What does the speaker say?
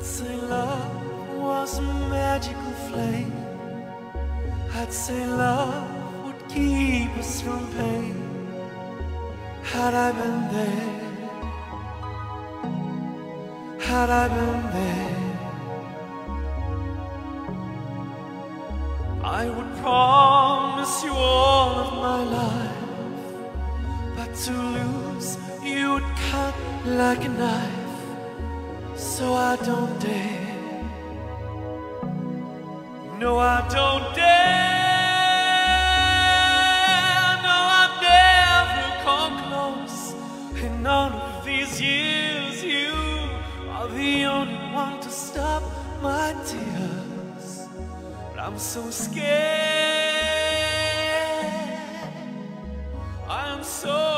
I'd say love was a magical flame. I'd say love would keep us from pain. Had I been there, had I been there, I would promise you all of my life. But to lose you would cut like a knife, so I don't dare. No, I don't dare. No, I've never come close. In all of these years, you are the only one to stop my tears. But I'm so scared. I'm so